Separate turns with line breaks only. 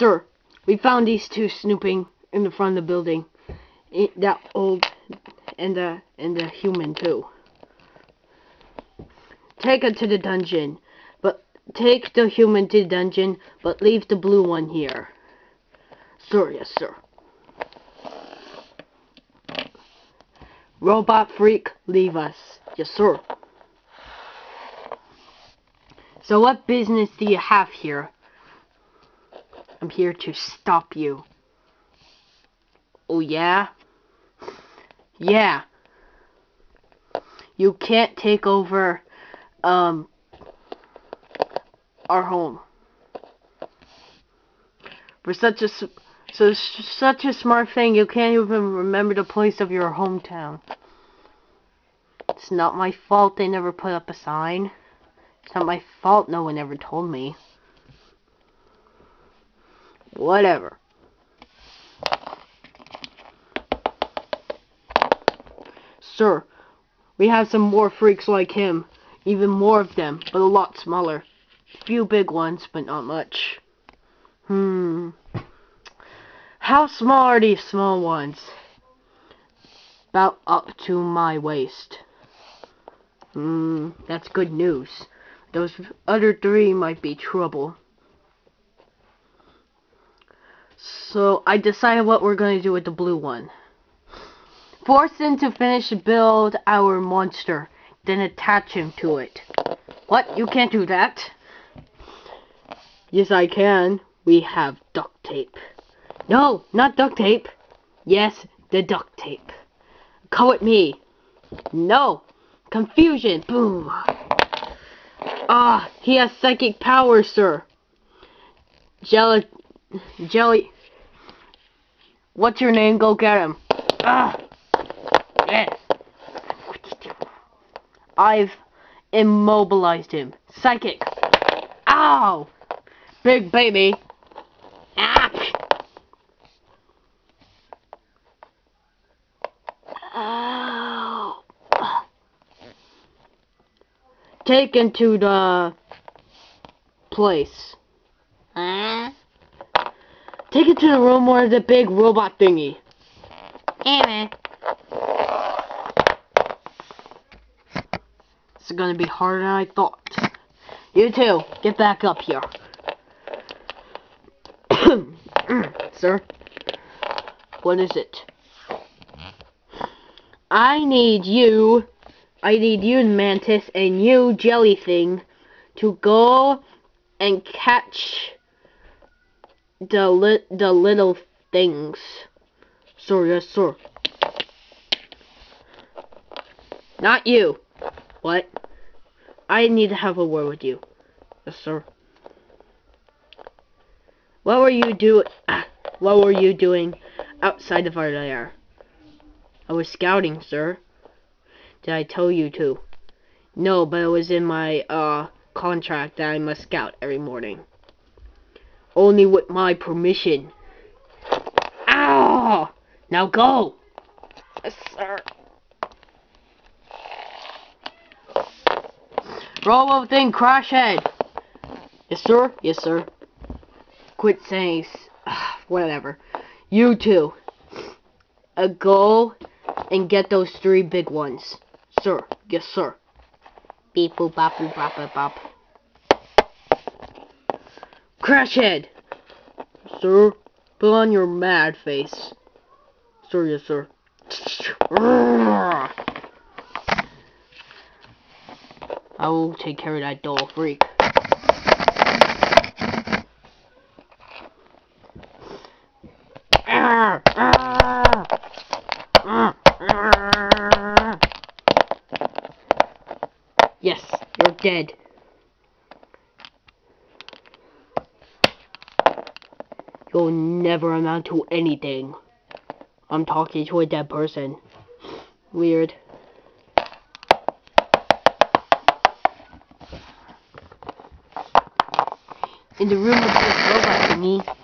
Sir, we found these two snooping in the front of the building. That old and the and the human too. Take it to the dungeon, but take the human to the dungeon, but leave the blue one here. Sir, yes, sir. Robot freak, leave us. Yes, sir. So what business do you have here? I'm here to stop you. Oh, yeah? Yeah. You can't take over, um, our home. For such a, so such a smart thing, you can't even remember the place of your hometown. It's not my fault they never put up a sign. It's not my fault no one ever told me. Whatever. Sir, we have some more freaks like him. Even more of them, but a lot smaller. Few big ones, but not much. Hmm. How small are these small ones? About up to my waist. Hmm, that's good news. Those other three might be trouble. So I decided what we're going to do with the blue one. Force him to finish build our monster, then attach him to it. What? You can't do that? Yes, I can. We have duct tape. No, not duct tape. Yes, the duct tape. Come with me. No. Confusion. Boom. Ah, he has psychic power, sir. Jelly. Jelly. What's your name? Go get him. Ah. Yes. I've immobilized him. Psychic. Ow. Big baby. Ah. Ow. Taken to the place.
Huh?
Take it to the room where the big robot thingy.
Damn it.
It's gonna be harder than I thought. You too, get back up here. Sir? What is it? I need you, I need you, Mantis, and you, Jelly Thing, to go and catch the li- the little things. Sir, yes, sir. Not you. What? I need to have a word with you. Yes, sir. What were you do? What were you doing outside of our lair? I was scouting, sir. Did I tell you to? No, but it was in my uh contract that I must scout every morning. Only with my permission. Ow! Now go. Yes, sir. Robo thing, crash head. Yes, sir. Yes, sir. Quit saying s- whatever. You two. Uh, go and get those three big ones. Sir. Yes, sir. Beep boop bop boop bop bop bop. Crash head. Sir, put on your mad face. Sir, yes, sir. I will take care of that doll freak. Yes, you're dead. You'll never amount to anything. I'm talking to a dead person. Weird. In the room with this robot thingy,